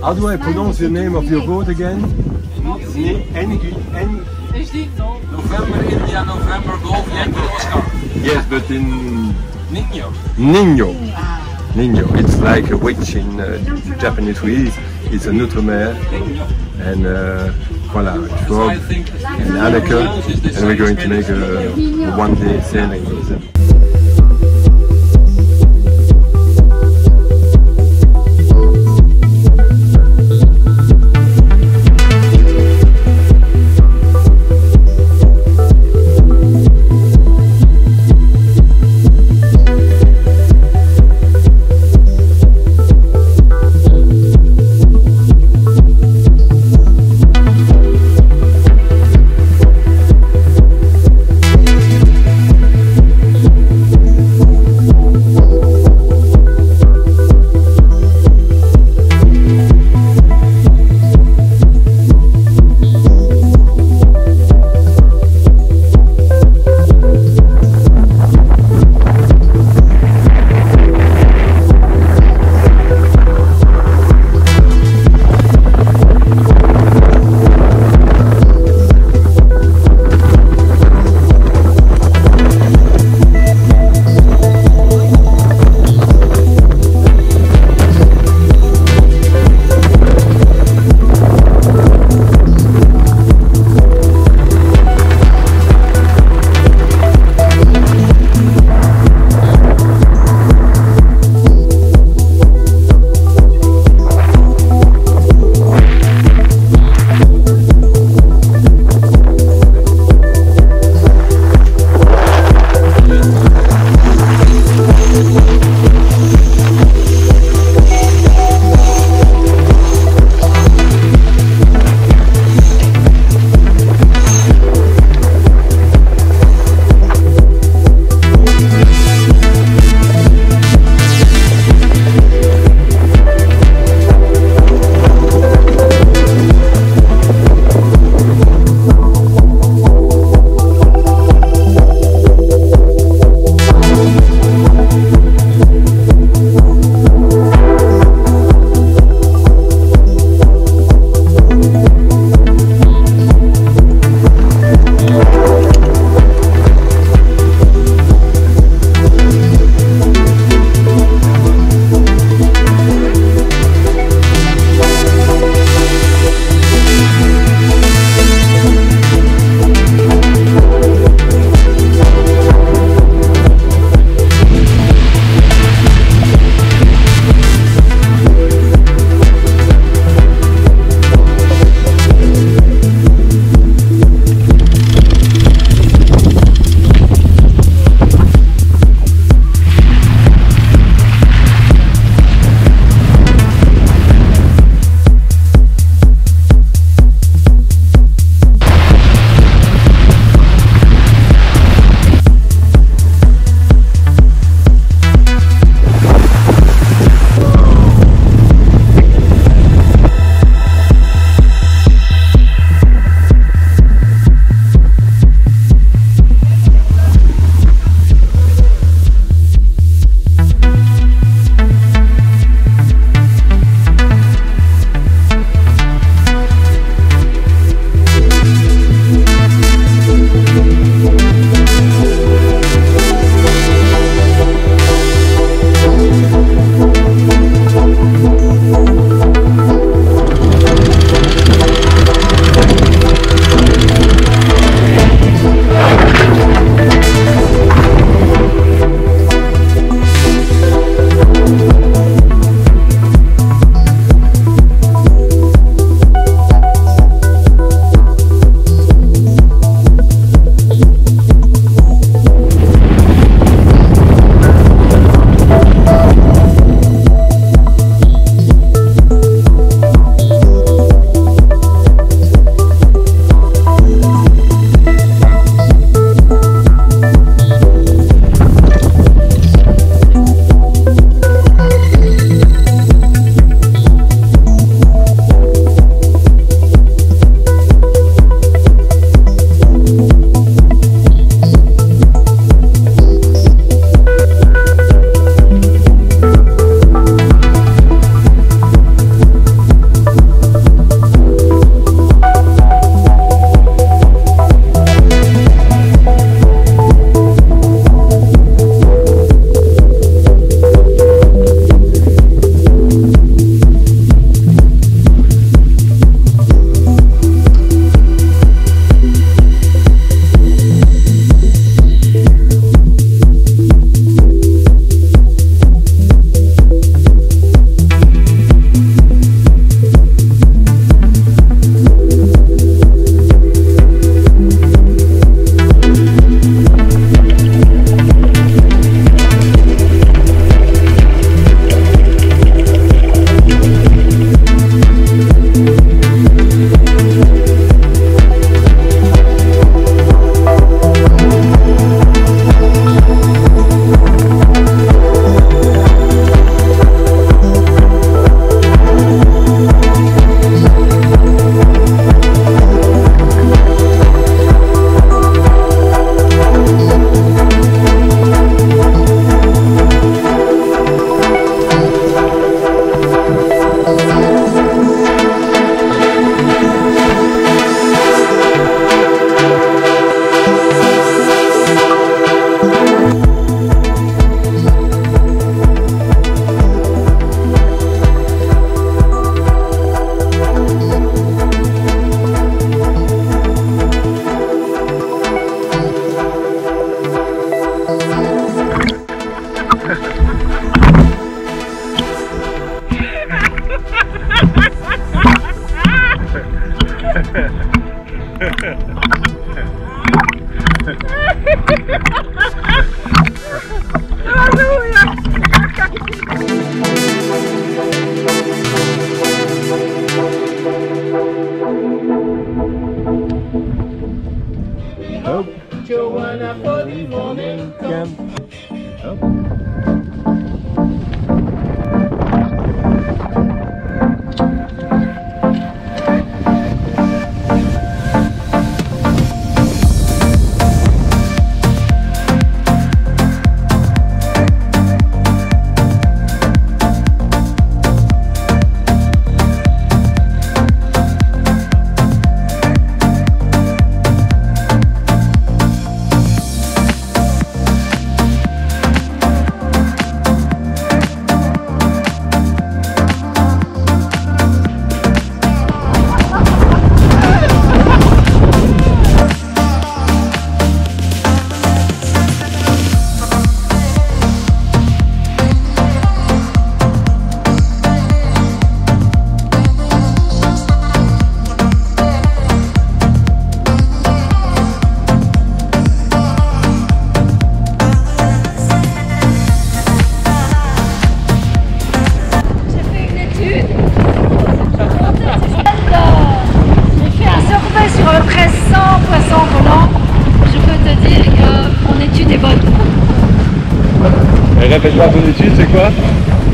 How do I pronounce the name of your boat again? November, India, November, Golf, Yankee, Oscar. Yes, but in Nino. Nino. Nino. It's like a witch in uh, Japanese. We, it's a Outremer. And uh, voilà, Schwab and Hanneke. And we're going to make a, a one-day sailing with them.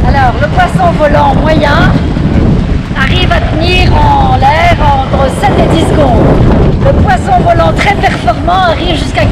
Alors, le poisson volant moyen arrive à tenir en l'air entre 7 et 10 secondes. Le poisson volant très performant arrive jusqu'à